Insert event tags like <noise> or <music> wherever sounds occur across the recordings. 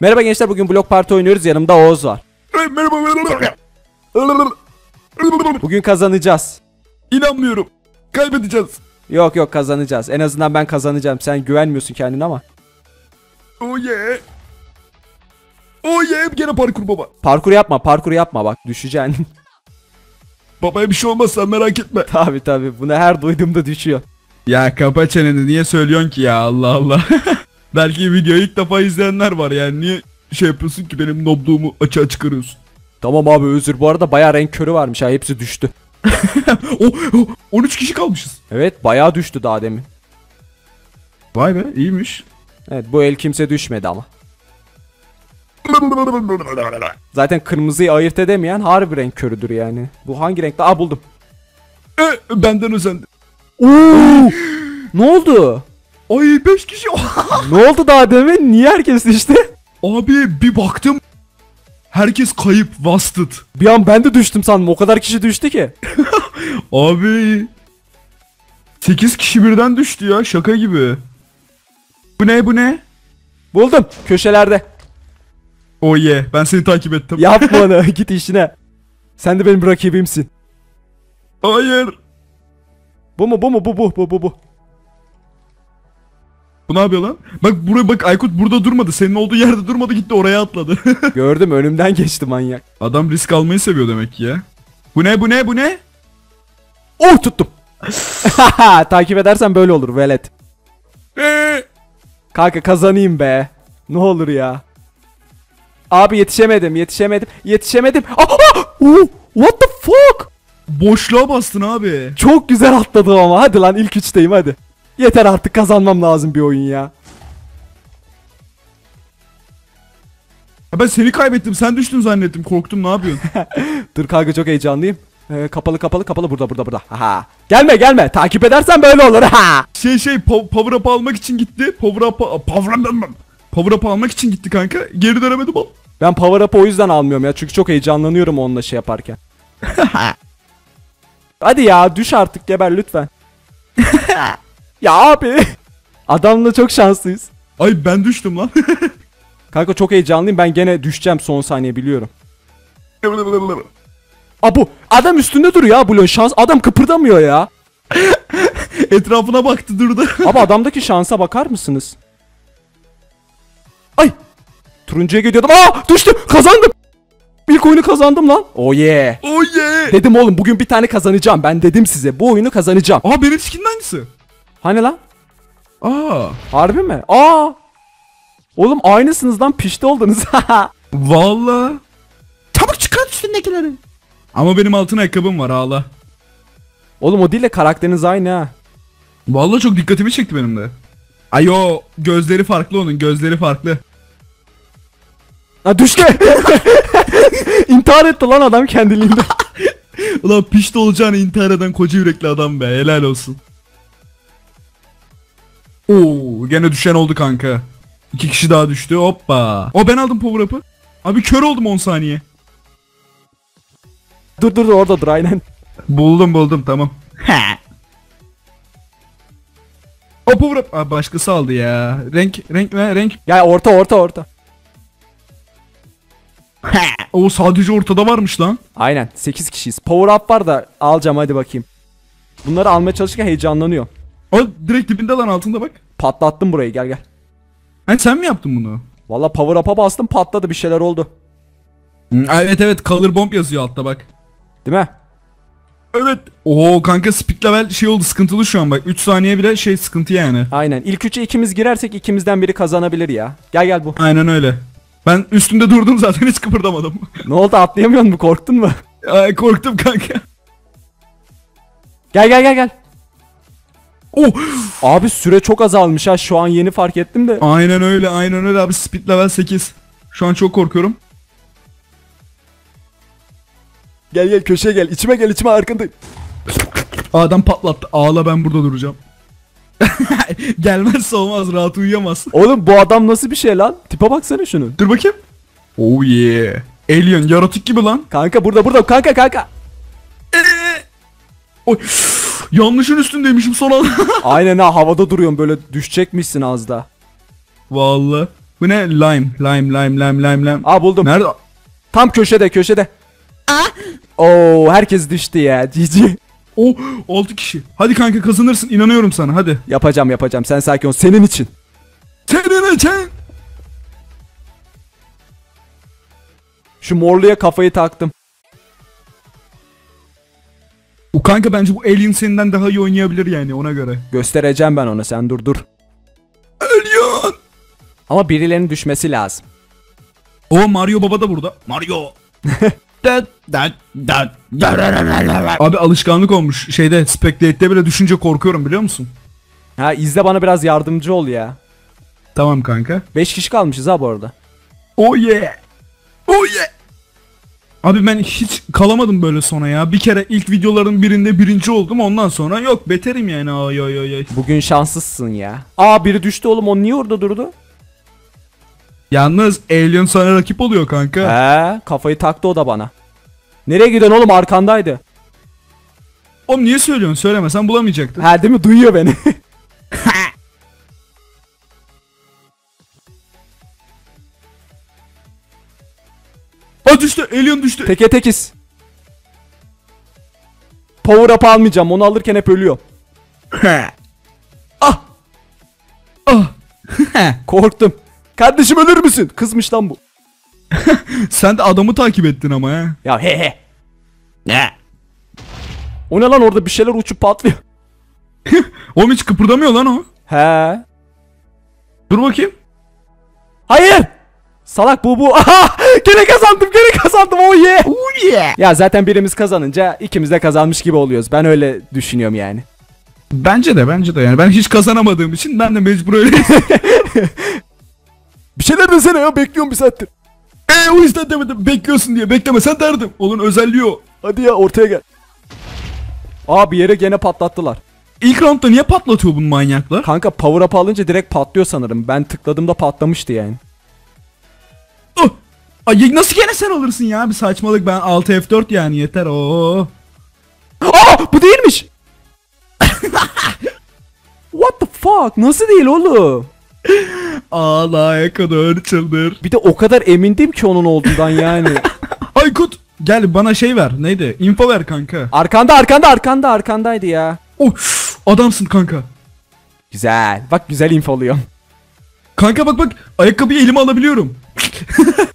Merhaba gençler bugün blok parti oynuyoruz yanımda Oğuz var. Merhaba merhaba. Bugün kazanacağız. İnanmıyorum. Kaybedeceğiz. Yok yok kazanacağız. En azından ben kazanacağım. Sen güvenmiyorsun kendine ama. Oh yeah. Oh yeah. Gene parkur baba. Parkur yapma parkur yapma bak düşeceksin. <laughs> Babaya bir şey olmaz sen merak etme. tabi tabi bunu her duyduğumda düşüyor. Ya kapa çeneni niye söylüyorsun ki ya Allah Allah. <laughs> Belki videoyu ilk defa izleyenler var yani niye şey yapıyorsun ki benim nobluğumu açığa çıkarıyorsun. Tamam abi özür bu arada baya renk körü varmış ha hepsi düştü. oh, oh, 13 kişi kalmışız. Evet baya düştü daha demin. Vay be iyiymiş. Evet bu el kimse düşmedi ama. Zaten kırmızıyı ayırt edemeyen harbi renk körüdür yani. Bu hangi renkte? Aa buldum. e, benden özendi. Oo! ne oldu? Ay 5 kişi. <laughs> ne oldu daha demin? Niye herkes düştü? Abi bir baktım. Herkes kayıp wasted. Bir an ben de düştüm sandım. O kadar kişi düştü ki. <laughs> Abi 8 kişi birden düştü ya şaka gibi. Bu ne bu ne? Buldum. Köşelerde. Oh yeah ben seni takip ettim. Yapma onu. <laughs> Git işine. Sen de benim rakibimsin. Hayır. Bu mu bu mu bu bu bu bu bu. Bu ne yapıyor lan? Bak buraya bak Aykut burada durmadı. Senin olduğu yerde durmadı gitti oraya atladı. <laughs> Gördüm önümden geçti manyak. Adam risk almayı seviyor demek ki ya. Bu ne bu ne bu ne? Oh tuttum. <laughs> Takip edersen böyle olur velet. Ee, Kanka kazanayım be. Ne olur ya. Abi yetişemedim yetişemedim yetişemedim. Aa! Oh! What the fuck? boşluğa bastın abi. Çok güzel atladım ama hadi lan ilk üçteyim hadi. Yeter artık kazanmam lazım bir oyun ya. Ha ben seni kaybettim. Sen düştün zannettim. Korktum ne yapıyorsun? <laughs> Dur kanka çok heyecanlıyım. Ee, kapalı kapalı kapalı burada burada burada. Aha. Gelme gelme takip edersen böyle olur. Ha. şey şey po- power up almak için gitti. Power up power up Power up almak için gitti kanka. Geri dönemedim al. Ben power up'ı o yüzden almıyorum ya. Çünkü çok heyecanlanıyorum onunla şey yaparken. <laughs> Hadi ya düş artık geber lütfen. <laughs> ya abi. <laughs> Adamla çok şanslıyız. Ay ben düştüm lan. <laughs> Kanka çok heyecanlıyım. Ben gene düşeceğim son saniye biliyorum. <laughs> Abu adam üstünde duruyor ya Blon şans. Adam kıpırdamıyor ya. Etrafına baktı durdu. Abi adamdaki şansa bakar mısınız? Ay! Turuncuya gidiyordum. Aa! Düştüm! Kazandım! İlk oyunu kazandım lan. Oh yeah! oh yeah. Dedim oğlum bugün bir tane kazanacağım. Ben dedim size bu oyunu kazanacağım. Aa benim skinin aynısı. Hani lan? Aa. Harbi mi? Aa! Oğlum aynısınız lan pişti oldunuz. <laughs> Valla. Çabuk çıkart üstündekileri. Ama benim altın ayakkabım var ağla. oğlum o değil de karakteriniz aynı ha. Valla çok dikkatimi çekti benim de. Ay o gözleri farklı onun gözleri farklı. Ha düştü. <laughs> İntihar etti lan adam kendiliğinden. <laughs> Ulan pişti olacağını intihar eden koca yürekli adam be helal olsun. Oo gene düşen oldu kanka. İki kişi daha düştü hoppa. O ben aldım power up'ı. Abi kör oldum 10 saniye. dur dur dur orada dur aynen. Buldum buldum tamam. o power up. Aa, başkası aldı ya. Renk renk ne renk. Ya orta orta orta. O sadece ortada varmış lan. Aynen 8 kişiyiz. Power up var da alacağım hadi bakayım. Bunları almaya çalışırken heyecanlanıyor. O direkt dibinde lan altında bak. Patlattım burayı gel gel. Ha sen mi yaptın bunu? Valla power up'a bastım patladı bir şeyler oldu. Evet evet color bomb yazıyor altta bak. Değil mi? Evet. Oo kanka speed level şey oldu sıkıntılı şu an bak. 3 saniye bile şey sıkıntı yani. Aynen. İlk üçe ikimiz girersek ikimizden biri kazanabilir ya. Gel gel bu. Aynen öyle. Ben üstünde durdum <laughs> zaten hiç kıpırdamadım. ne oldu atlayamıyor mu korktun mu? Ay, korktum kanka. Gel gel gel gel. Oh. Abi süre çok azalmış ha şu an yeni fark ettim de. Aynen öyle aynen öyle abi speed level 8. Şu an çok korkuyorum. Gel gel köşeye gel içime gel içime arkandayım. Adam patlattı. Ağla ben burada duracağım. <laughs> Gelmezse olmaz rahat uyuyamaz. Oğlum bu adam nasıl bir şey lan? Tipe baksana şunu. Dur bakayım. Oh yeah. Alien yaratık gibi lan. Kanka burada burada kanka kanka. Oy. Yanlışın üstündeymişim son an. <laughs> Aynen ha havada duruyorum böyle düşecekmişsin az da. Vallahi. Bu ne? Lime. Lime lime lime lime lime. Aa buldum. Nerede? Tam köşede köşede. Oo herkes düştü ya. <laughs> GG. O 6 kişi. Hadi kanka kazanırsın. inanıyorum sana. Hadi. Yapacağım yapacağım. Sen sakin ol. Senin için. Senin için. Şu morluya kafayı taktım. O kanka bence bu Alien senden daha iyi oynayabilir yani ona göre. Göstereceğim ben ona. Sen dur dur. Alien. Ama birilerinin düşmesi lazım. O Mario Baba da burada. Mario. <laughs> Abi alışkanlık olmuş. Şeyde Spectate'de bile düşünce korkuyorum biliyor musun? Ha izle bana biraz yardımcı ol ya. Tamam kanka. 5 kişi kalmışız ha bu arada. Oh yeah. Oh yeah. Abi ben hiç kalamadım böyle sona ya. Bir kere ilk videoların birinde birinci oldum ondan sonra yok beterim yani. Ay ay ay ay. Bugün şanslısın ya. Aa biri düştü oğlum. O niye orada durdu? Yalnız Alien sana rakip oluyor kanka. He kafayı taktı o da bana. Nereye gidiyorsun oğlum arkandaydı. Oğlum niye söylüyorsun? Söylemesen bulamayacaktın. Ha değil mi duyuyor beni. <laughs> Aa düştü. Alien düştü. Teke tekiz. Power up almayacağım onu alırken hep ölüyor. <laughs> ah. Ah. <laughs> Korktum. Kardeşim ölür müsün? Kızmış lan bu. <laughs> Sen de adamı takip ettin ama ya. Ya he he. Ne? O ne lan orada bir şeyler uçup patlıyor. Oğlum hiç kıpırdamıyor lan o. He. Dur bakayım. Hayır. Salak bu bu. <laughs> Aha! Gene kazandım gene kazandım oh yeah. Oh yeah. Ya zaten birimiz kazanınca ikimiz de kazanmış gibi oluyoruz. Ben öyle düşünüyorum yani. Bence de bence de yani ben hiç kazanamadığım için ben de mecbur öyle. <laughs> Bir şeyler desene ya bekliyorum bir saattir. Eee o yüzden demedim bekliyorsun diye beklemesen derdim. Onun özelliği o. Hadi ya ortaya gel. Aa bir yere gene patlattılar. İlk roundda niye patlatıyor bunu manyaklar? Kanka power up alınca direkt patlıyor sanırım. Ben tıkladığımda patlamıştı yani. Oh! Ay nasıl gene sen alırsın ya bir saçmalık ben 6 F4 yani yeter o. Aa bu değilmiş. <laughs> What the fuck? Nasıl değil oğlum? Ağlaya kadar çıldır. Bir de o kadar emindim ki onun olduğundan yani. <laughs> Aykut gel bana şey ver neydi info ver kanka. arkanda arkanda arkanda arkandaydı ya. Oh adamsın kanka. Güzel. Bak güzel infoluyor. Kanka bak bak ayakkabıyı elime alabiliyorum. <laughs>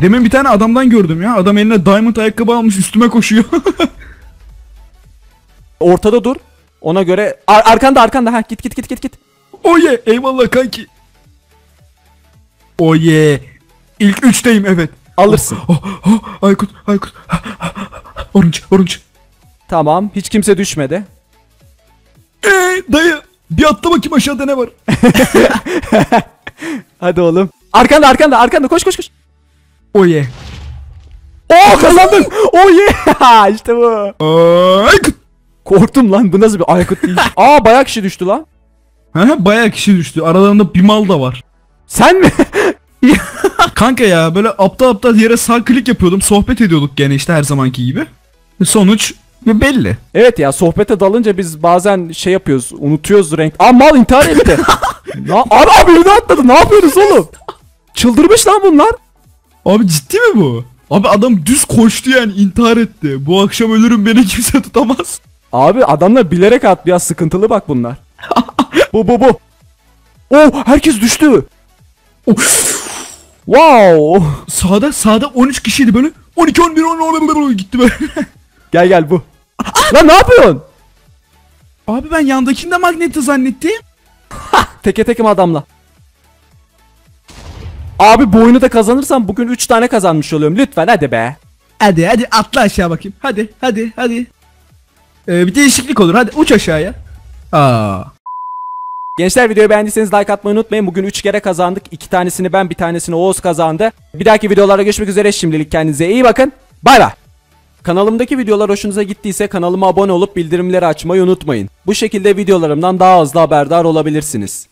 Demin bir tane adamdan gördüm ya. Adam eline diamond ayakkabı almış üstüme koşuyor. <laughs> Ortada dur. Ona göre Ar- arkanda arkanda ha git git git git git. oh yeah eyvallah kanki. Oh yeah. İlk üçteyim evet. Alırsın. Oh, oh, Aykut Aykut. Orange orange. Tamam. Hiç kimse düşmedi. Eee dayı. Bakayım aşağıda ne var. <laughs> Hadi oğlum. Arkanda arkanda arkanda koş koş koş. Oh yeah. Oo kazandın. Oh yeah. <laughs> işte bu. Aykut. Korktum lan bu nasıl bir Aykut değil. <laughs> Aa bayağı kişi düştü lan. Ha, bayağı kişi düştü. Aralarında bir mal da var. Sen mi? Kanka ya böyle aptal aptal yere sağ klik yapıyordum. Sohbet ediyorduk gene işte her zamanki gibi. Sonuç belli. evet ya sohbete dalınca biz bazen şey yapıyoruz. Unutuyoruz renk. Aa mal intihar etti. <laughs> Na abi abi birine atladı. Ne yapıyorsunuz oğlum? Çıldırmış lan bunlar. Abi ciddi mi bu? Abi adam düz koştu yani intihar etti. Bu akşam ölürüm beni kimse tutamaz. Abi adamlar bilerek attı ya sıkıntılı bak bunlar. <laughs> bu bu bu. Oh herkes düştü. Wow. Sağda sağda 13 kişiydi böyle. 12 11 10 10 gitti böyle. <laughs> Gel gel bu. Lan ne yapıyorsun? Abi ben yandakini de magnetti zannettim. <laughs> Teke tekim adamla. Abi bu oyunu da kazanırsam bugün 3 tane kazanmış oluyorum. Lütfen hadi be. Hadi hadi atla aşağı bakayım. Hadi hadi hadi. Ee, bir değişiklik olur. Hadi uç aşağıya. Aa. Gençler videoyu beğendiyseniz like atmayı unutmayın. Bugün 3 kere kazandık. 2 tanesini ben bir tanesini Oğuz kazandı. Bir dahaki videolarda görüşmek üzere. Şimdilik kendinize iyi bakın. Bay bay. Kanalımdaki videolar hoşunuza gittiyse kanalıma abone olup bildirimleri açmayı unutmayın. Bu şekilde videolarımdan daha hızlı haberdar olabilirsiniz.